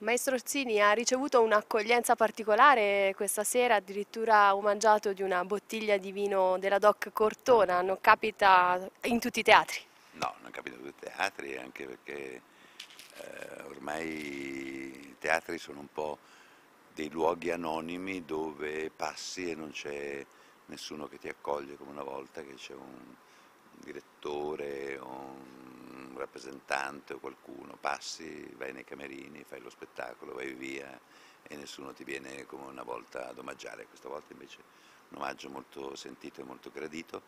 Maestro Orsini ha ricevuto un'accoglienza particolare questa sera, addirittura omaggio di una bottiglia di vino della DOC Cortona, non capita in tutti i teatri? No, non capita in tutti i teatri, anche perché eh, ormai i teatri sono un po' dei luoghi anonimi dove passi e non c'è nessuno che ti accoglie come una volta, che c'è un direttore o un rappresentante o qualcuno, passi, vai nei camerini, fai lo spettacolo, vai via e nessuno ti viene come una volta ad omaggiare, questa volta invece un omaggio molto sentito e molto gradito,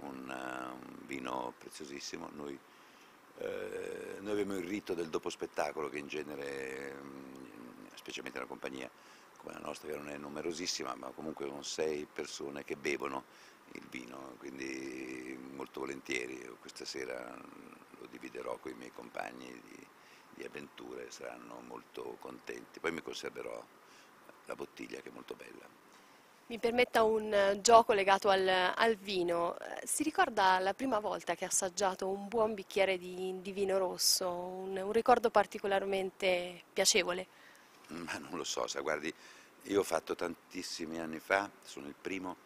un, un vino preziosissimo, noi, eh, noi, abbiamo il rito del dopo spettacolo che in genere, mm, specialmente una compagnia come la nostra che non è numerosissima, ma comunque con sei persone che bevono il vino, quindi molto volentieri, questa sera lo dividerò con i miei compagni di, di avventure, saranno molto contenti. Poi mi conserverò la bottiglia che è molto bella. Mi permetta un uh, gioco legato al, al, vino. Si ricorda la prima volta che ha assaggiato un buon bicchiere di, di vino rosso, un, un, ricordo particolarmente piacevole? Ma non lo so, sa, guardi, io ho fatto tantissimi anni fa, sono il primo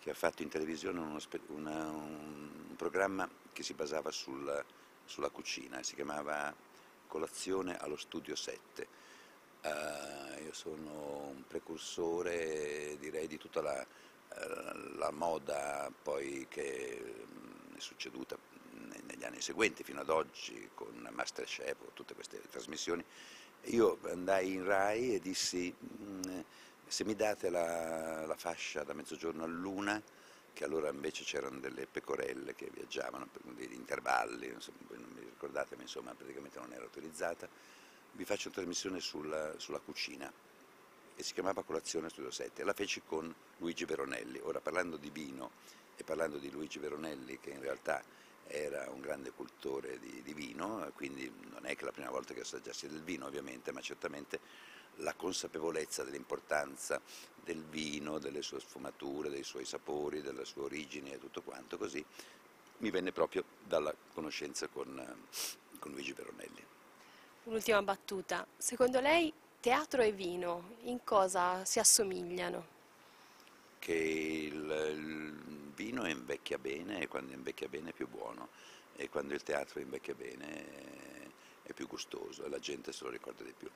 che ha fatto in televisione uno, una, un programma che si basava sul, sulla cucina, si chiamava Colazione allo Studio 7. Uh, eh, io sono un precursore direi di tutta la, uh, la moda poi che mm, è succeduta negli anni seguenti fino ad oggi con Masterchef, con tutte queste trasmissioni. Io andai in Rai e dissi mm, se mi date la, la fascia da mezzogiorno a luna che allora invece c'erano delle pecorelle che viaggiavano per degli intervalli, insomma, non mi ricordate, ma insomma praticamente non era utilizzata, vi faccio una trasmissione sulla, sulla cucina e si chiamava Colazione Studio 7, la feci con Luigi Veronelli. Ora parlando di vino e parlando di Luigi Veronelli che in realtà era un grande cultore di, di vino, quindi non è che la prima volta che assaggiassi del vino ovviamente, ma certamente la consapevolezza dell'importanza del vino, delle sue sfumature, dei suoi sapori, della sua origine e tutto quanto, così mi venne proprio dalla conoscenza con, con Luigi Veronelli. Un'ultima battuta, secondo lei teatro e vino in cosa si assomigliano? Che il, il vino invecchia bene e quando invecchia bene è più buono e quando il teatro invecchia bene è più gustoso e la gente se lo ricorda di più.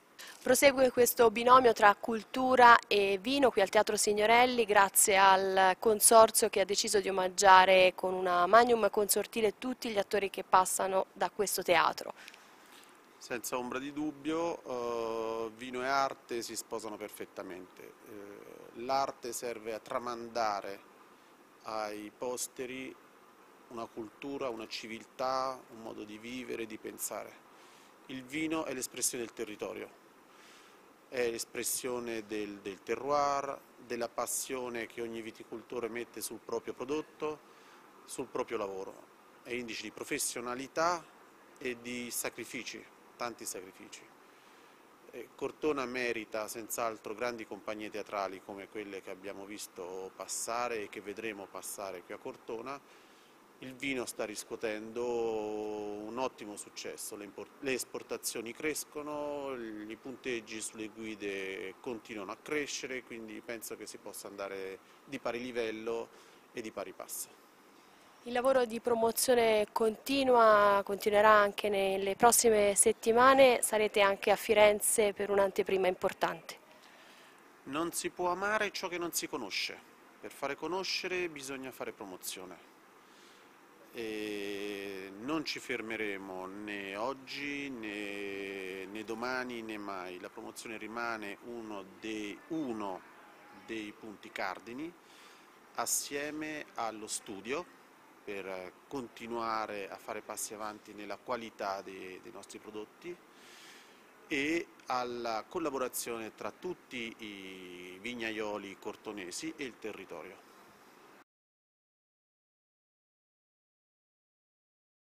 Prosegue questo binomio tra cultura e vino qui al Teatro Signorelli grazie al consorzio che ha deciso di omaggiare con una magnum consortile tutti gli attori che passano da questo teatro. Senza ombra di dubbio, eh, vino e arte si sposano perfettamente. Eh, l'arte serve a tramandare ai posteri una cultura, una civiltà, un modo di vivere, di pensare il vino è l'espressione del territorio, è l'espressione del, del terroir, della passione che ogni viticoltore mette sul proprio prodotto, sul proprio lavoro. È indice di professionalità e di sacrifici, tanti sacrifici. Cortona merita senz'altro grandi compagnie teatrali come quelle che abbiamo visto passare e che vedremo passare qui a Cortona, il vino sta riscuotendo un ottimo successo, le, le, esportazioni crescono, i punteggi sulle guide continuano a crescere, quindi penso che si possa andare di pari livello e di pari passo. Il lavoro di promozione continua, continuerà anche nelle prossime settimane, sarete anche a Firenze per un'anteprima importante. Non si può amare ciò che non si conosce, per fare conoscere bisogna fare promozione. E non ci fermeremo né oggi né, né, domani né mai, la promozione rimane uno dei, uno dei punti cardini assieme allo studio per continuare a fare passi avanti nella qualità dei, dei nostri prodotti e alla collaborazione tra tutti i vignaioli cortonesi e il territorio.